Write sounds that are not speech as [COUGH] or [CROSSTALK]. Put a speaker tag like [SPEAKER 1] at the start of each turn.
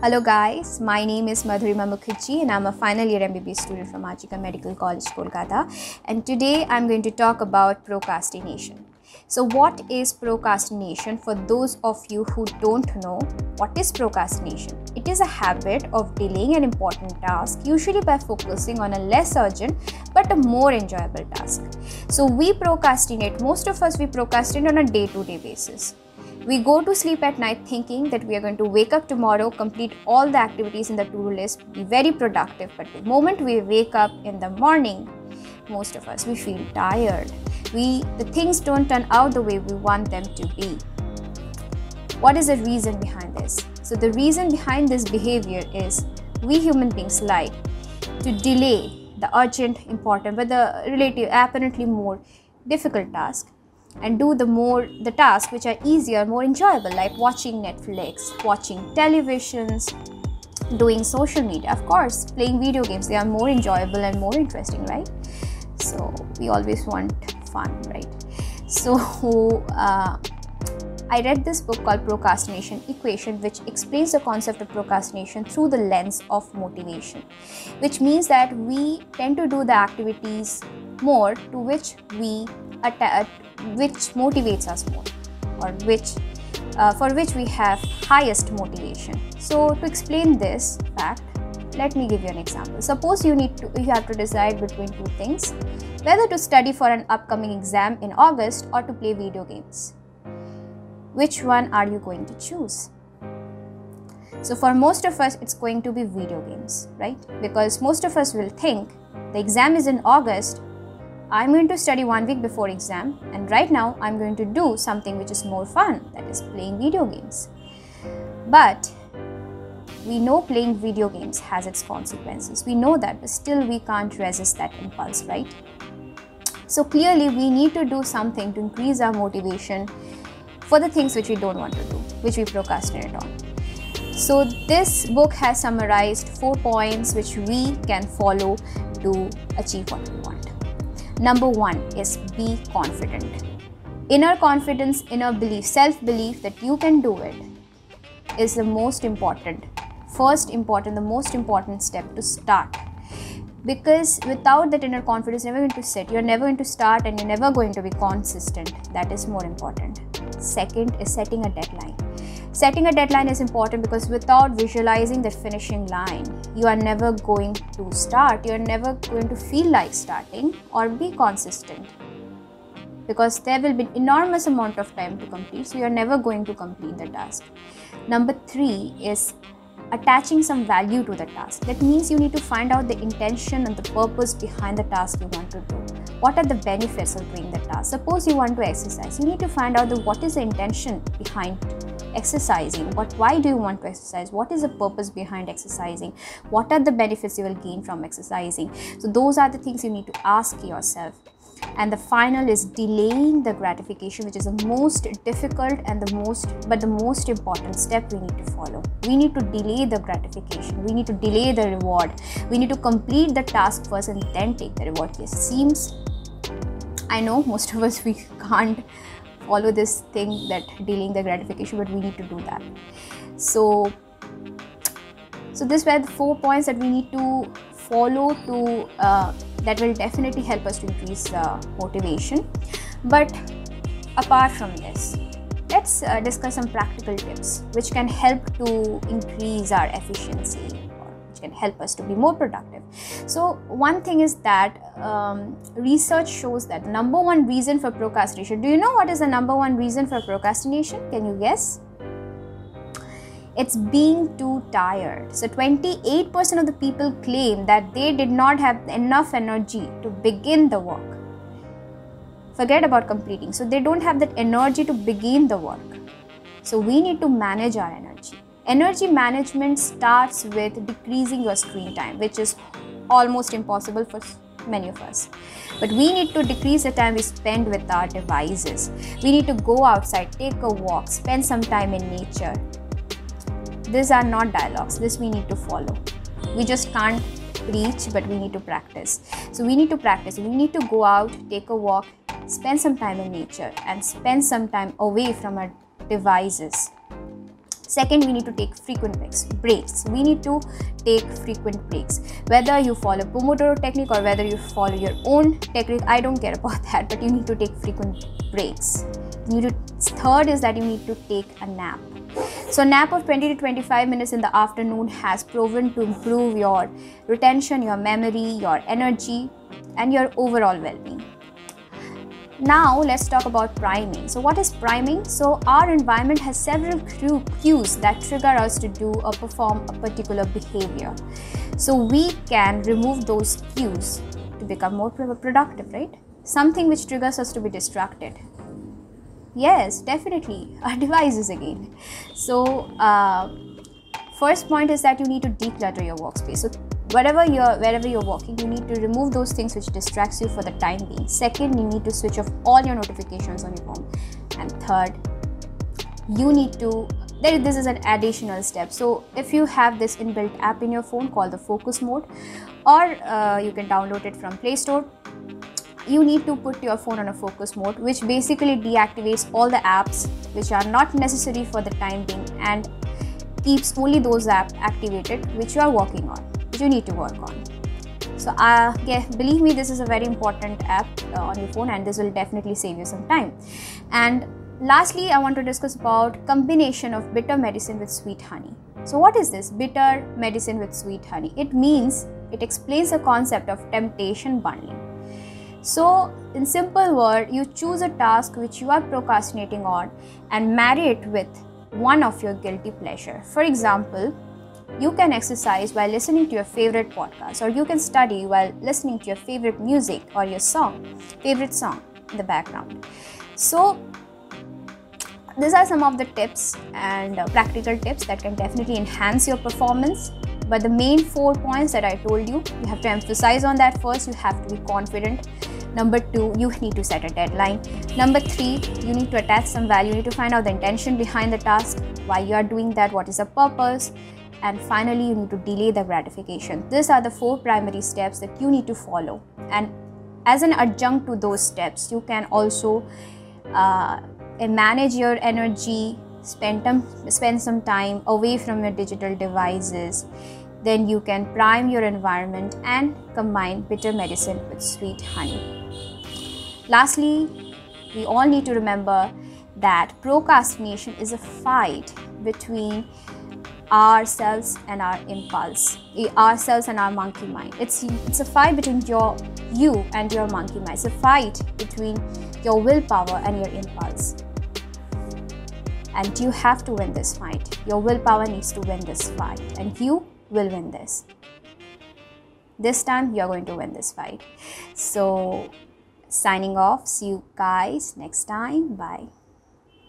[SPEAKER 1] Hello guys, my name is Madhurima Mukherjee and I'm a final year MBBS student from RG Kar Medical College, Kolkata. And today I'm going to talk about procrastination. So, what is procrastination? For those of you who don't know, what is procrastination? It is a habit of delaying an important task, usually by focusing on a less urgent but a more enjoyable task. So, we procrastinate, most of us, we procrastinate on a day to day basis. We go to sleep at night thinking that we are going to wake up tomorrow, complete all the activities in the to do list, be very productive. But the moment we wake up in the morning, most of us, we feel tired. We, the things don't turn out the way we want them to be. What is the reason behind this? So, the reason behind this behavior is we human beings like to delay the urgent, important, but the relative, apparently more difficult task and do the more the tasks which are easier more enjoyable like watching netflix watching televisions doing social media. Of course playing video games they are more enjoyable and more interesting right? So we always want fun right? So [LAUGHS] uh, I read this book called Procrastination Equation, which explains the concept of procrastination through the lens of motivation, which means that we tend to do the activities more to which we attach which motivates us more or which uh, for which we have highest motivation. So to explain this fact let me give you an example. Suppose you need to you have to decide between two things whether to study for an upcoming exam in august or to play video games. Which one are you going to choose? So for most of us it's going to be video games right? Because most of us will think the exam is in august I'm going to study one week before exam and right now I'm going to do something which is more fun that is playing video games. But we know playing video games has its consequences. We know that but still we can't resist that impulse, right? So clearly we need to do something to increase our motivation for the things which we don't want to do, which we procrastinate on. So this book has summarized four points which we can follow to achieve what we want. Number one is be confident. Inner confidence, inner belief, self belief that you can do it is the most important, first important, the most important step to start. Because without that inner confidence, you're never going to sit, you're never going to start, and you're never going to be consistent. That is more important. Second is setting a deadline Setting a deadline is important because without visualizing the finishing line, you are never going to start. You are never going to feel like starting or be consistent. Because there will be enormous amount of time to complete so you're never going to complete the task. Number 3 is attaching some value to the task. That means you need to find out the intention and the purpose behind the task you want to do. What are the benefits of doing the task? Suppose you want to exercise. You need to find out the what is the intention behind exercising. What why do you want to exercise? What is the purpose behind exercising? What are the benefits you will gain from exercising? So those are the things you need to ask yourself. And the final is delaying the gratification which is the most difficult and the most but the most important step we need to follow. We need to delay the gratification. We need to delay the reward. We need to complete the task first and then take the reward. It seems i know most of us we can't follow this thing that dealing the gratification but we need to do that. So so this were the four points that we need to follow to uh, that will definitely help us to increase uh, motivation. But apart from this let's uh, discuss some practical tips which can help to increase our efficiency which can help us to be more productive. So, one thing is that um, research shows that number one reason for procrastination. Do you know what is the number one reason for procrastination? Can you guess? It's being too tired. So, 28% of the people claim that they did not have enough energy to begin the work. Forget about completing. So, they don't have that energy to begin the work. So, we need to manage our energy. Energy management starts with decreasing your screen time, which is almost impossible for many of us. But we need to decrease the time we spend with our devices. We need to go outside, take a walk, spend some time in nature. These are not dialogues, this we need to follow. We just can't preach, but we need to practice. So we need to practice. We need to go out, take a walk, spend some time in nature, and spend some time away from our devices second we need to take frequent breaks. Breaks. We need to take frequent breaks. Whether you follow pomodoro technique or whether you follow your own technique i don't care about that but you need to take frequent breaks. You need to, third is that you need to take a nap. So nap of 20 to 25 minutes in the afternoon has proven to improve your retention your memory your energy and your overall well-being now let's talk about priming. So what is priming? So our environment has several cues that trigger us to do or perform a particular behavior. So we can remove those cues to become more productive, right? Something which triggers us to be distracted. Yes, definitely. [LAUGHS] Our devices again. So uh, first point is that you need to declutter your workspace. So whatever you're wherever you're walking you need to remove those things which distracts you for the time being. Second you need to switch off all your notifications on your phone. And third you need to this is an additional step. So if you have this inbuilt app in your phone called the focus mode or uh, you can download it from play store you need to put your phone on a focus mode which basically deactivates all the apps which are not necessary for the time being and keeps only those apps activated which you are working on you need to work on. So uh, yeah, believe me this is a very important app uh, on your phone and this will definitely save you some time. And lastly i want to discuss about combination of bitter medicine with sweet honey. So what is this bitter medicine with sweet honey? It means it explains the concept of temptation bundling. So in simple word you choose a task which you are procrastinating on and marry it with one of your guilty pleasure. For example you can exercise while listening to your favorite podcast, or you can study while listening to your favorite music or your song, favorite song in the background. So, these are some of the tips and uh, practical tips that can definitely enhance your performance. But the main four points that I told you, you have to emphasize on that first. You have to be confident. Number two, you need to set a deadline. Number three, you need to attach some value. You need to find out the intention behind the task, why you are doing that, what is the purpose and finally you need to delay the gratification. These are the four primary steps that you need to follow. And as an adjunct to those steps you can also uh, manage your energy spend, them, spend some time away from your digital devices. Then you can prime your environment and combine bitter medicine with sweet honey. Lastly we all need to remember that procrastination is a fight between ourselves and our impulse. Ourselves and our monkey mind. It's it's a fight between your you and your monkey mind. It's a fight between your willpower and your impulse. And you have to win this fight. Your willpower needs to win this fight. And you will win this. This time you're going to win this fight. So signing off. See you guys next time. Bye